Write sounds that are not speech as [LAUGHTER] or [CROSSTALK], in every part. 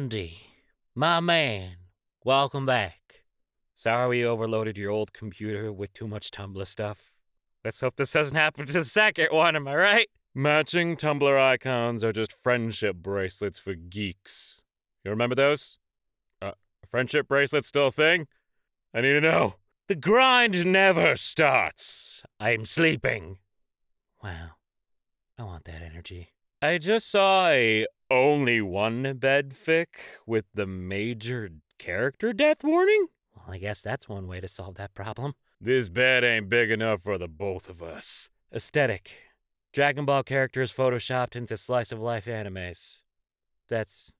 Andy, my man, welcome back. Sorry we overloaded your old computer with too much Tumblr stuff. Let's hope this doesn't happen to the second one, am I right? Matching Tumblr icons are just friendship bracelets for geeks. You remember those? Uh, friendship bracelets still a thing? I need to know. The grind never starts. I'm sleeping. Wow. I want that energy. I just saw a only one bed fic with the major character death warning. Well, I guess that's one way to solve that problem. This bed ain't big enough for the both of us. Aesthetic. Dragon Ball characters photoshopped into slice of life animes. That's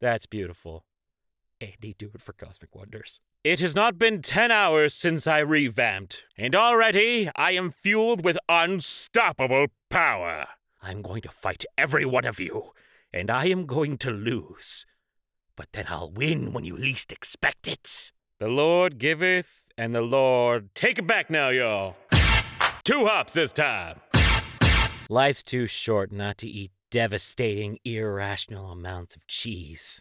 that's beautiful. Andy, do it for Cosmic Wonders. It has not been 10 hours since I revamped, and already I am fueled with unstoppable power. I'm going to fight every one of you, and I am going to lose. But then I'll win when you least expect it. The Lord giveth, and the Lord take it back now, y'all. Two hops this time. Life's too short not to eat devastating, irrational amounts of cheese.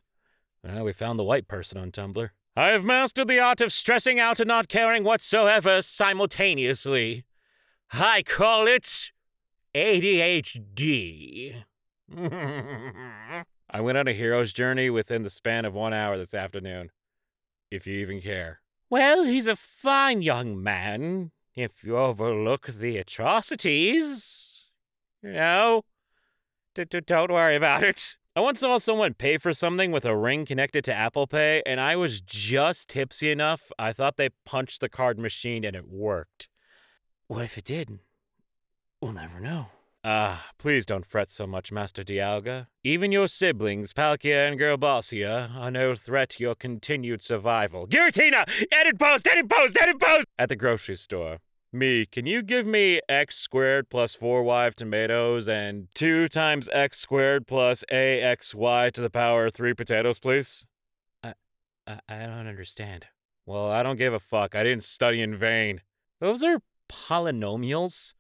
Well, we found the white person on Tumblr. I have mastered the art of stressing out and not caring whatsoever simultaneously. I call it ADHD. [LAUGHS] I went on a hero's journey within the span of one hour this afternoon. If you even care. Well, he's a fine young man, if you overlook the atrocities. You know, d- d- don't worry about it. I once saw someone pay for something with a ring connected to Apple Pay, and I was just tipsy enough. I thought they punched the card machine and it worked. What if it did? We'll never know. Ah, please don't fret so much, Master Dialga. Even your siblings, Palkia and Gerbasia, are no threat to your continued survival. Giratina! Edit post! Edit post! Edit post! At the grocery store. Me, can you give me x squared plus 4y of tomatoes and 2 times x squared plus axy to the power of 3 potatoes, please? I, I, I don't understand. Well, I don't give a fuck. I didn't study in vain. Those are polynomials.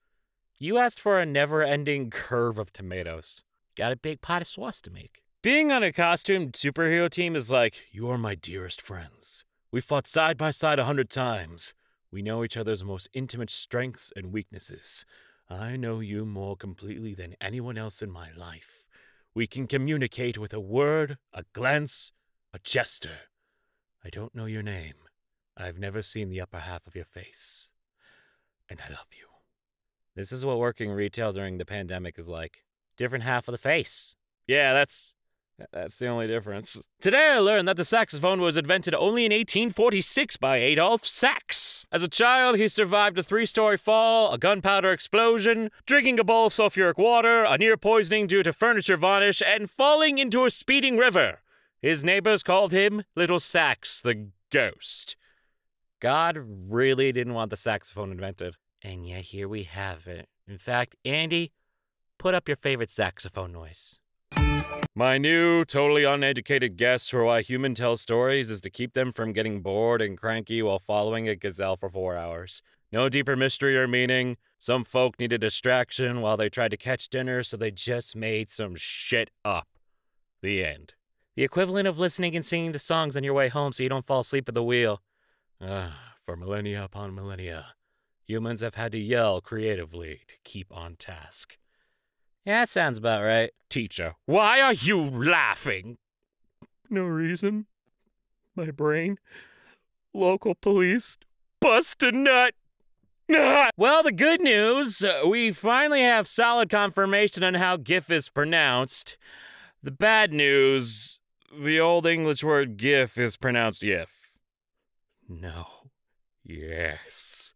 You asked for a never ending curve of tomatoes. Got a big pot of sauce to make. Being on a costumed superhero team is like, you are my dearest friends. We fought side by side a hundred times. We know each other's most intimate strengths and weaknesses. I know you more completely than anyone else in my life. We can communicate with a word, a glance, a gesture. I don't know your name. I've never seen the upper half of your face. And I love you. This is what working retail during the pandemic is like. Different half of the face. Yeah, that's that's the only difference. Today I learned that the saxophone was invented only in 1846 by Adolphe Sax. As a child, he survived a three story fall, a gunpowder explosion, drinking a bowl of sulfuric water, a near poisoning due to furniture varnish, and falling into a speeding river. His neighbors called him Little Sax the Ghost. God really didn't want the saxophone invented. And yet here we have it. In fact, Andy, put up your favorite saxophone noise. My new, totally uneducated guess for why human tell stories is to keep them from getting bored and cranky while following a gazelle for four hours. No deeper mystery or meaning. Some folk need a distraction while they tried to catch dinner, so they just made some shit up. The end. The equivalent of listening and singing to songs on your way home so you don't fall asleep at the wheel. Ah, for millennia upon millennia, humans have had to yell creatively to keep on task. Yeah, that sounds about right. Teacher, why are you laughing? No reason. My brain. Local police. Bust a nut. well, the good news uh, we finally have solid confirmation on how GIF is pronounced. The bad news the old English word GIF is pronounced YIF. No. Yes.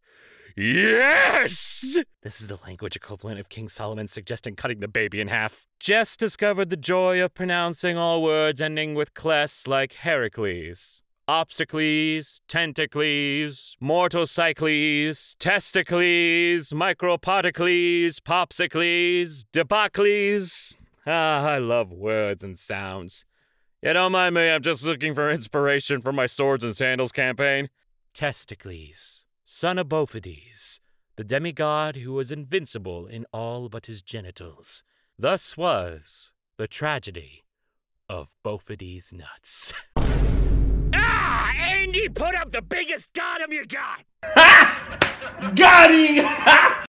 Yes! This is the language equivalent of King Solomon suggesting cutting the baby in half. Jess discovered the joy of pronouncing all words ending with cles like Heracles. Obstacles, tentacles, mortocycles, testicles, micropodicles, popsicles, debacles. Ah, I love words and sounds. Yeah, don't mind me, I'm just looking for inspiration for my Swords and Sandals campaign. Testicles son of Bophades, the demigod who was invincible in all but his genitals. Thus was the tragedy of Bophades' Nuts. [LAUGHS] ah! Andy, put up the biggest goddamn you got! Ha! got him! [LAUGHS]